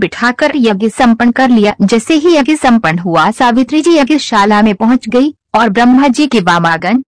बिठाकर यज्ञ संपन्न कर लिया। जैसे ही यज्ञ संपन्न हुआ, सावित्री जी यज्ञशाला में पहुँच गई और ब्रह्मा जी के वामागन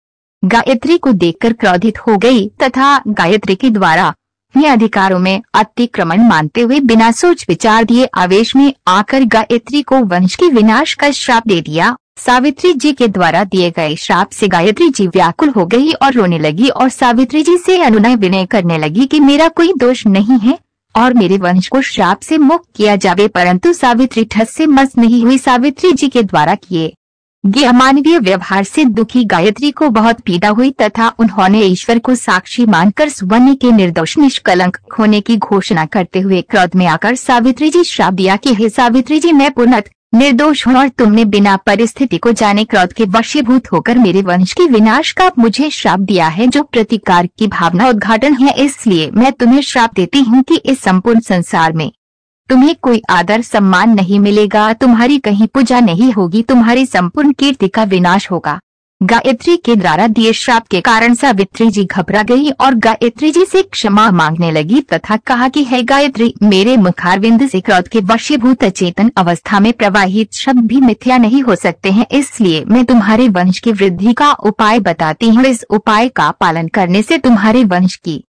गायत्री को देखकर क्रोधित हो गई तथा गायत्री के द्वारा अधिकारों में अतिक्रमण मानते हुए बिना सोच विचार दिए आवेश में आकर गायत्री को वंश के विनाश का श्राप दे दिया। सावित्री जी के द्वारा दिए गए श्राप से गायत्री जी व्याकुल हो गई और रोने लगी और सावित्री जी से अनुनय विनय करने लगी कि मेरा कोई दोष नहीं है। और मेरे वंश को श्राप से मुक्त किया जावे, परंतु सावित्री ठस से मस नहीं हुई। सावित्री जी के द्वारा किए गए अमानवीय व्यवहार से दुखी गायत्री को बहुत पीड़ा हुई, तथा उन्होंने ईश्वर को साक्षी मानकर स्वर्ण के निर्दोष निष्कलंक होने की घोषणा करते हुए क्रोध में आकर सावित्री जी श्राप दिया कि, हे सावित्री जी, मैं पूर्णत निर्दोष हो और तुमने बिना परिस्थिति को जाने क्रोध के वशीभूत होकर मेरे वंश के विनाश का मुझे श्राप दिया है, जो प्रतिकार की भावना उद्घाटन है। इसलिए मैं तुम्हें श्राप देती हूँ कि इस संपूर्ण संसार में तुम्हें कोई आदर सम्मान नहीं मिलेगा, तुम्हारी कहीं पूजा नहीं होगी, तुम्हारी संपूर्ण कीर्ति का विनाश होगा। गायत्री के द्वारा दिए श्राप के कारण सावित्री जी घबरा गई और गायत्री जी से क्षमा मांगने लगी तथा कहा कि, है गायत्री, मेरे मुखारविंद से क्रोध के वशीभूत चेतन अवस्था में प्रवाहित शब्द भी मिथ्या नहीं हो सकते हैं, इसलिए मैं तुम्हारे वंश की वृद्धि का उपाय बताती हूँ। इस उपाय का पालन करने से तुम्हारे वंश की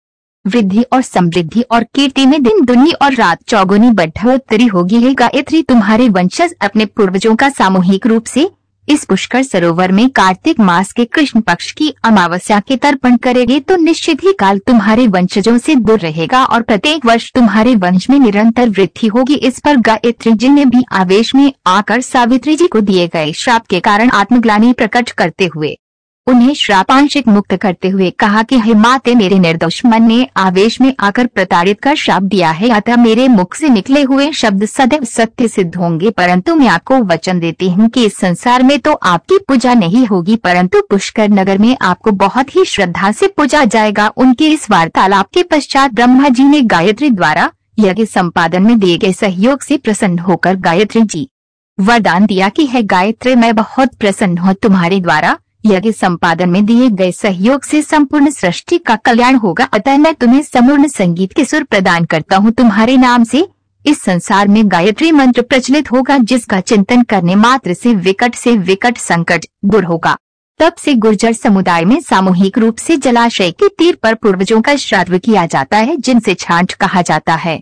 वृद्धि और समृद्धि और कीर्ति में दिन दुनी और रात चौगुनी बढ़ोतरी होगी। है गायत्री, तुम्हारे वंशज अपने पूर्वजों का सामूहिक रूप से इस पुष्कर सरोवर में कार्तिक मास के कृष्ण पक्ष की अमावस्या के तर्पण करेंगे तो निश्चित ही काल तुम्हारे वंशजों से दूर रहेगा और प्रत्येक वर्ष तुम्हारे वंश में निरंतर वृद्धि होगी। इस पर गायत्री जी ने भी आवेश में आकर सावित्री जी को दिए गए श्राप के कारण आत्मग्लानी प्रकट करते हुए उन्हें श्रापांशिक मुक्त करते हुए कहा कि, हे माते, मेरे निर्दोष, मन ने आवेश में आकर प्रताड़ित कर श्राप दिया है, अतः मेरे मुख से निकले हुए शब्द सदैव सत्य सिद्ध होंगे, परंतु मैं आपको वचन देती हूँ कि इस संसार में तो आपकी पूजा नहीं होगी, परंतु पुष्कर नगर में आपको बहुत ही श्रद्धा से पूजा जाएगा। उनके इस वार्तालाप के पश्चात ब्रह्मा जी ने गायत्री द्वारा यज्ञ संपादन में दिए गए सहयोग से प्रसन्न होकर गायत्री जी वरदान दिया कि, है गायत्री, मैं बहुत प्रसन्न हूँ, तुम्हारे द्वारा यज्ञ संपादन में दिए गए सहयोग से संपूर्ण सृष्टि का कल्याण होगा, अतः मैं तुम्हें समूर्ण संगीत के सुर प्रदान करता हूँ। तुम्हारे नाम से इस संसार में गायत्री मंत्र प्रचलित होगा, जिसका चिंतन करने मात्र से विकट से विकट संकट दूर होगा। तब से गुर्जर समुदाय में सामूहिक रूप से जलाशय के तीर पर पूर्वजों का श्राद्ध किया जाता है, जिनसे छांट कहा जाता है।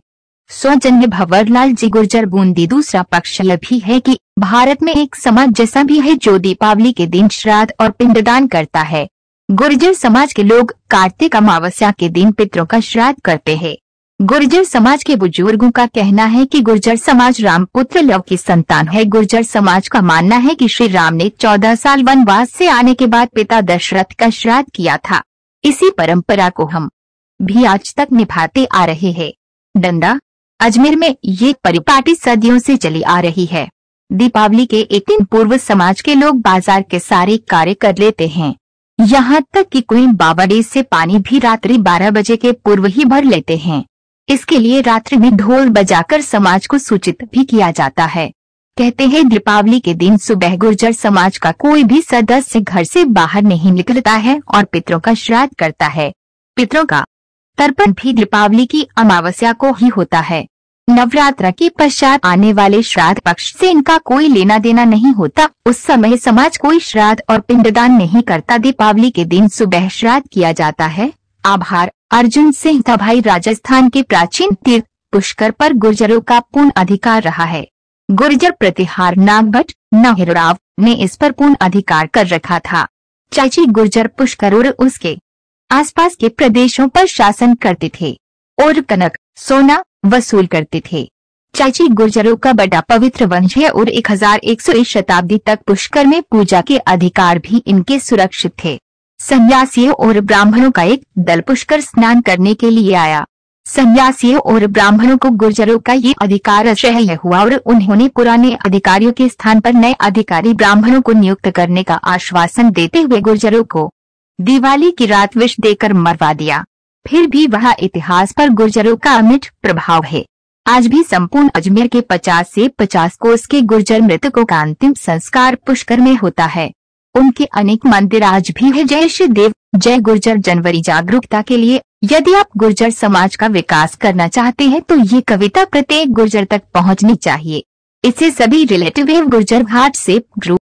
स्वजन्य भंवरलाल जी गुर्जर बूंदी दूसरा पक्ष भी है कि भारत में एक समाज जैसा भी है जो दीपावली के दिन श्राद्ध और पिंडदान करता है। गुर्जर समाज के लोग कार्तिक अमावस्या के दिन पितरों का श्राद्ध करते हैं। गुर्जर समाज के बुज़ुर्गों का कहना है कि गुर्जर समाज रामपुत्र लव की संतान है। गुर्जर समाज का मानना है कि श्री राम ने चौदह साल वनवास से आने के बाद पिता दशरथ का श्राद्ध किया था। इसी परंपरा को हम भी आज तक निभाते आ रहे हैं। डंडा अजमेर में ये परिपाटी सदियों से चली आ रही है। दीपावली के एक दिन पूर्व समाज के लोग बाज़ार के सारे कार्य कर लेते हैं। यहाँ तक कि कोई बावड़ी से पानी भी रात्रि 12 बजे के पूर्व ही भर लेते हैं। इसके लिए रात्रि में ढोल बजाकर समाज को सूचित भी किया जाता है। कहते हैं, दीपावली के दिन सुबह गुर्जर समाज का कोई भी सदस्य घर से बाहर नहीं निकलता है और पितरों का श्राद्ध करता है। पितरों का तर्पण भी दीपावली की अमावस्या को ही होता है। नवरात्र के पश्चात आने वाले श्राद्ध पक्ष से इनका कोई लेना देना नहीं होता। उस समय समाज कोई श्राद्ध और पिंडदान नहीं करता। दीपावली के दिन सुबह श्राद्ध किया जाता है। आभार। अर्जुन सिंह तभाई राजस्थान के प्राचीन तीर्थ पुष्कर पर गुर्जरों का पूर्ण अधिकार रहा है। गुर्जर प्रतिहार नागभट्ट नहिराव ने इस पर पूर्ण अधिकार कर रखा था। चाची गुर्जर पुष्कर और उसके आसपास के प्रदेशों पर शासन करते थे। और कनक सोना वसूल करते थे। चाची गुर्जरों का बड़ा पवित्र वंश है और 1100 शताब्दी तक पुष्कर में पूजा के अधिकार भी इनके सुरक्षित थे। सन्यासियों और ब्राह्मणों का एक दल पुष्कर स्नान करने के लिए आया। सन्यासियों और ब्राह्मणों को गुर्जरों का ये अधिकार असह्य हुआ और उन्होंने पुराने अधिकारियों के स्थान पर नए अधिकारी ब्राह्मणों को नियुक्त करने का आश्वासन देते हुए गुर्जरों को दिवाली की रात विष देकर मरवा दिया। फिर भी वह इतिहास पर गुर्जरों का अमिट प्रभाव है। आज भी संपूर्ण अजमेर के 50 से 50 कोस के गुर्जर मृतकों का अंतिम संस्कार पुष्कर में होता है। उनके अनेक मंदिर आज भी है। जय श्री देव जय गुर्जर जनवरी जागरूकता के लिए यदि आप गुर्जर समाज का विकास करना चाहते हैं तो ये कविता प्रत्येक गुर्जर तक पहुंचनी चाहिए। इसे सभी रिलेटिव गुर्जर घाट से ग्रुप